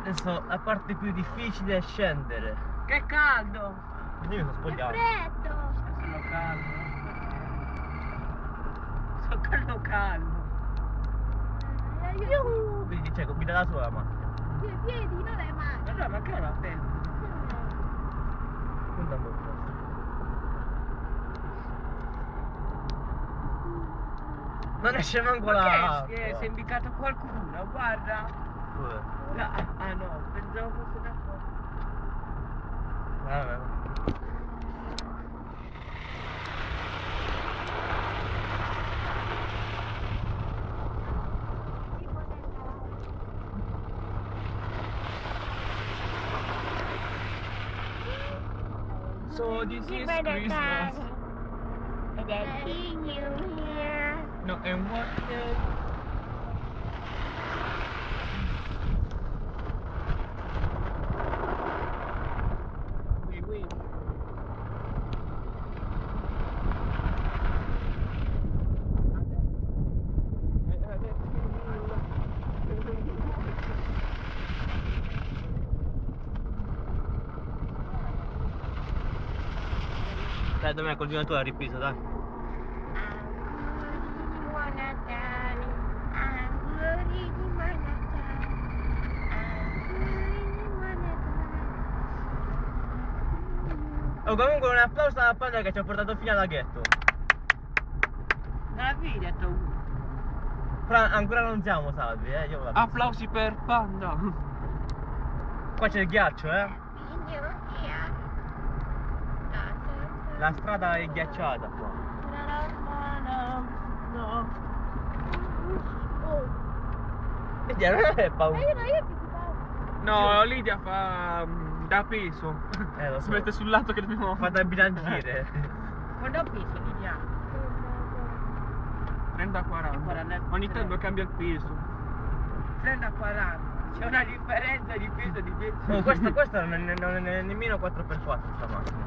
Adesso la parte più difficile è scendere. Che caldo! Io mi sono È spogliato. freddo. Sono caldo. Sono caldo caldo. Io, Quindi cioè, guida da sola la macchina. i piedi, non le mani. Allora, ma che ora attento? Non da molto. Non esce manco Ma la. che è? Si è imbiccato qualcuno, guarda. Dove? Là, ah no, pensavo fosse da fuori. Vabbè. So this is Christmas. And then see you here. No, and what? Oui. Dai, dov'è col tu la ripresa, dai. Natale. Oh, comunque un applauso alla panda che ci ha portato fino al laghetto. Non l'avevi detto uno. Però ancora non siamo salvi, eh. Io. Applausi per Panda. Qua c'è il ghiaccio, eh. La strada è ghiacciata qua. No. E non è Eh, paura. no, dico. No, Lidia fa mm, da peso. Eh, lo Si so. mette sul lato che dobbiamo Fa da bilanciere. Quando ho peso, Lidia? 30-40. Ogni tanto cambia il peso. 30-40. C'è una differenza di peso di 10 Oh, questa, questa non è, non è nemmeno 4x4 sta macchina.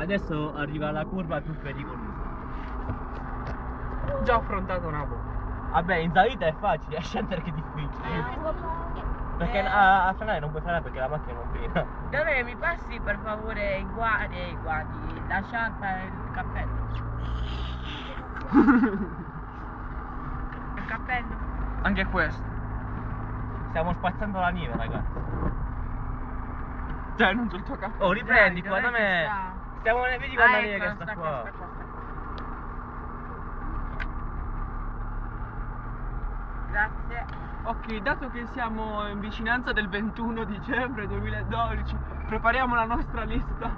Adesso arriva la curva più pericolosa. Già affrontato una volta. Vabbè, in salita è facile, a scendere che è difficile. Eh, Perché a, a frenare non puoi frenare perché la macchina non frena. Dove mi passi per favore i guanti, i guanti, la sciarpa e il cappello? il cappello? Anche questo. Stiamo spazzando la neve, ragazzi. Cioè, non sul tuo cappello. Oh, riprendi qua, da me. Stiamo vedi quanta neve che sta qua. Grazie. Ok, dato che siamo in vicinanza del 21 dicembre 2012, prepariamo la nostra lista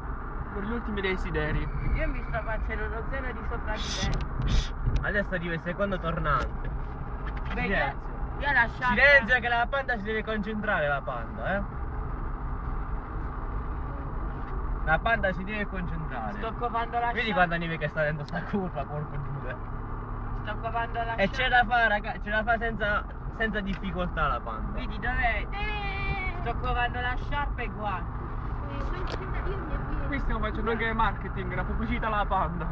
per gli ultimi desideri. Io mi sto facendo uno zero di sopravvivenza. Adesso arriva il secondo tornante. Silenzio. Io sciarpa. Silenzio che la panda si deve concentrare la panda, eh. La panda si deve concentrare. Sto covando la Vedi quanta neve che sta dentro sta curva, porco due. Sto covando la E ce la fa, raga, ce la fa senza, senza difficoltà la panda. Vedi dov'è? Eh, Sto covando la sciarpa e guanti. Qui stiamo facendo anche marketing, la pubblicità alla panda.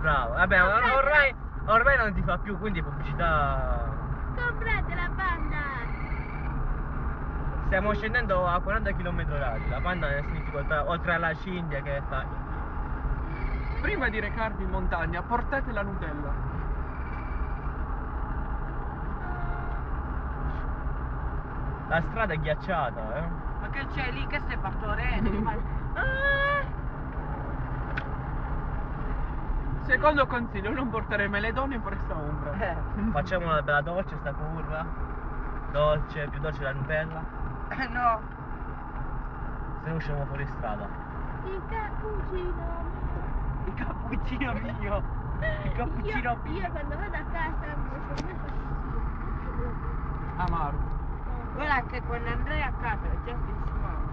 Bravo, vabbè, or- ormai, ormai non si fa più, quindi pubblicità. Comprate la banda! Stiamo scendendo a 40 km h La panda è in difficoltà, oltre alla Cindia che fa. Prima di recarvi in montagna, portate la Nutella. La strada è ghiacciata, eh. Ma che c'è lì? Che stai partorendo? Ah! Secondo consiglio, non portare meledone in foresta ombra. Eh, Facciamo una bella dolce sta curva. Dolce, più dolce la Nutella. Eh no. Se no usciamo fuori strada. Il cappuccino! Il cappuccino mio. Il cappuccino io, mio. io quando vado a casa il cappuccino. Amaro. Guarda che quando andrai a casa è già fissato.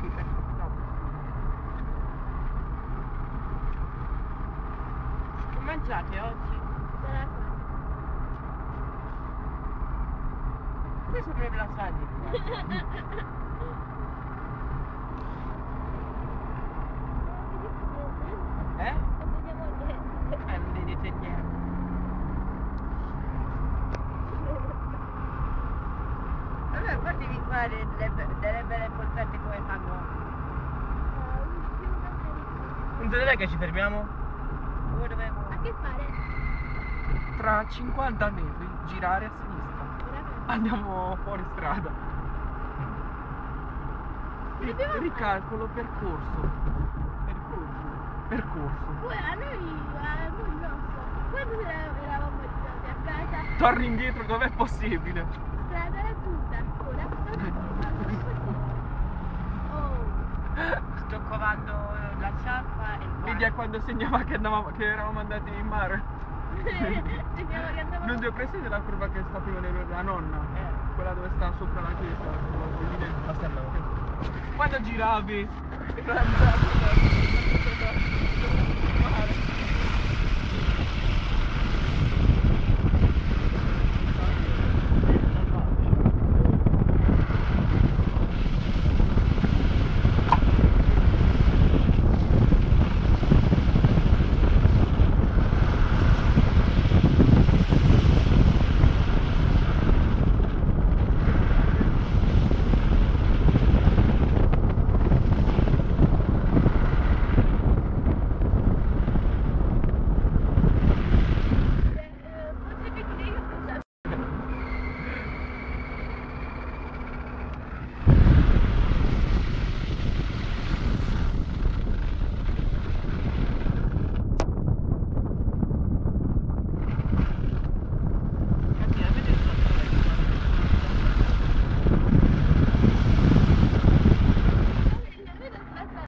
Sì, perché no. Che mangiate oggi? Ty sobie wlasanie. E? Będę nie czynię. Allora fatevi fare delle, belle portate come fanno. Non dov'è che ci fermiamo? Dove dovevo? A che fare? Tra 50 metri girare a sinistra. Andiamo fuori strada. Dobbiamo fare- ricalcolo percorso. Percorso. Percorso. Poi a noi, a noi non so. Quando era- eravamo arrivati a casa, Torni indietro dove è possibile. strada raggiunta ancora. Oh, Sto covando la ciappa e il Vedi a quando segnava che, andavamo, che eravamo andati in mare. Non ti ho presente la curva che sta prima della nonna? Eh. Quella dove sta sopra la chiesa. Basta andiamo. Quando giravi,